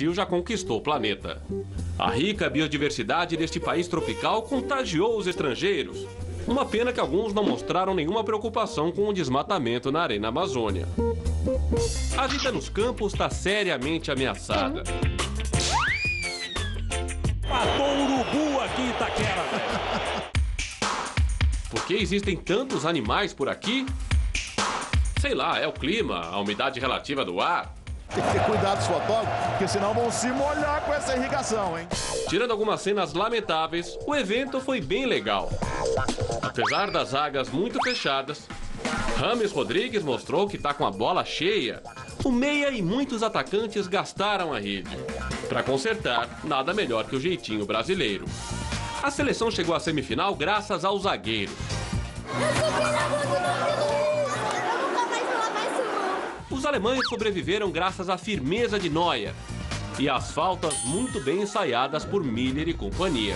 Brasil já conquistou o planeta. A rica biodiversidade deste país tropical contagiou os estrangeiros. Uma pena que alguns não mostraram nenhuma preocupação com o desmatamento na Arena Amazônia. A vida nos campos está seriamente ameaçada. Matou urubu aqui em Itaquera, velho. Por que existem tantos animais por aqui? Sei lá, é o clima, a umidade relativa do ar. Tem que ter cuidado os fotógrafos, porque senão vão se molhar com essa irrigação, hein? Tirando algumas cenas lamentáveis, o evento foi bem legal. Apesar das águas muito fechadas, Rames Rodrigues mostrou que tá com a bola cheia. O meia e muitos atacantes gastaram a rede. Para consertar, nada melhor que o jeitinho brasileiro. A seleção chegou à semifinal graças ao zagueiro. Os alemães sobreviveram graças à firmeza de Neuer e às faltas muito bem ensaiadas por Miller e companhia.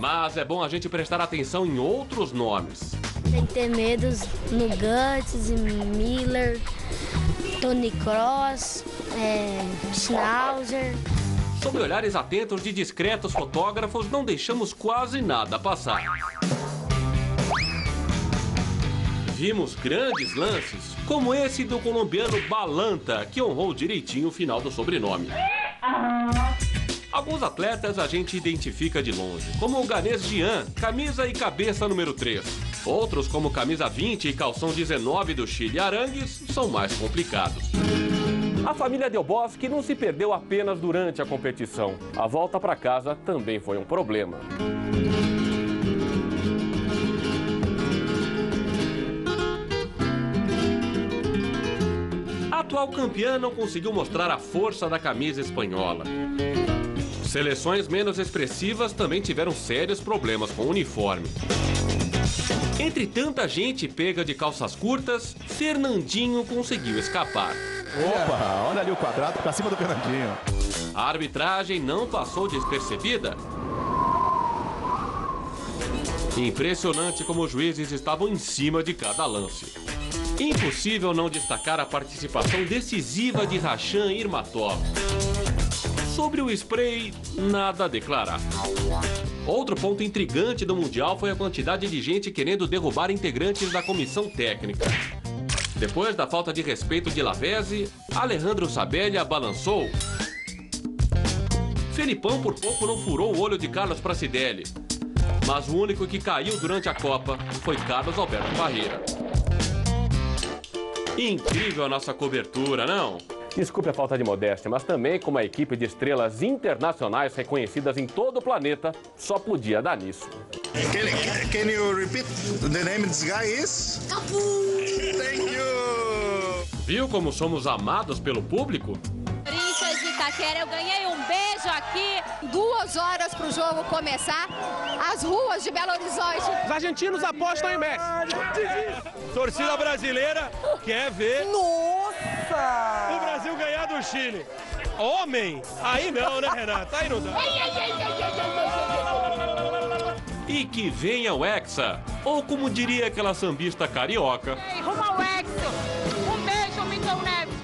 Mas é bom a gente prestar atenção em outros nomes. Tem que ter medos no Guts, Miller, Tony Cross, é, Schnauzer. Sob olhares atentos de discretos fotógrafos, não deixamos quase nada passar. Vimos grandes lances, como esse do colombiano Balanta, que honrou direitinho o final do sobrenome. Alguns atletas a gente identifica de longe, como o ganês Jean, camisa e cabeça número 3. Outros, como camisa 20 e calção 19 do Chile Arangues, são mais complicados. A família Del Bosque não se perdeu apenas durante a competição. A volta para casa também foi um problema. Atual campeã não conseguiu mostrar a força da camisa espanhola. Seleções menos expressivas também tiveram sérios problemas com o uniforme. Entre tanta gente pega de calças curtas, Fernandinho conseguiu escapar. Opa, olha ali o quadrado pra cima do Fernandinho. A arbitragem não passou despercebida. Impressionante como os juízes estavam em cima de cada lance. Impossível não destacar a participação decisiva de Rachan Irmatov. Sobre o spray, nada a declarar. Outro ponto intrigante do Mundial foi a quantidade de gente querendo derrubar integrantes da comissão técnica. Depois da falta de respeito de Lavezzi, Alejandro Sabelli balançou. Felipão por pouco não furou o olho de Carlos Pracidelli. Mas o único que caiu durante a Copa foi Carlos Alberto Barreira. Incrível a nossa cobertura, não? Desculpe a falta de modéstia, mas também com uma equipe de estrelas internacionais reconhecidas em todo o planeta, só podia dar nisso. Can, can you repeat the name of this guy is? Thank you. Viu como somos amados pelo público? Corinthians de Itaquera, eu ganhei um beijo aqui. Duas horas para o jogo começar. As ruas de Belo Horizonte. Os argentinos apostam em Messi. Torcida brasileira quer ver Nossa! o Brasil ganhar do Chile. Homem? Aí não, né, Renato? Aí não dá. E que venha o Hexa, ou como diria aquela sambista carioca, Rumo ao Exo. Um beijo, Milton Neves.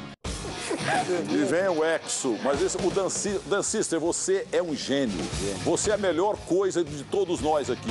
E vem o Exo, mas esse, o danci, Dancister, você é um gênio. Você é a melhor coisa de todos nós aqui.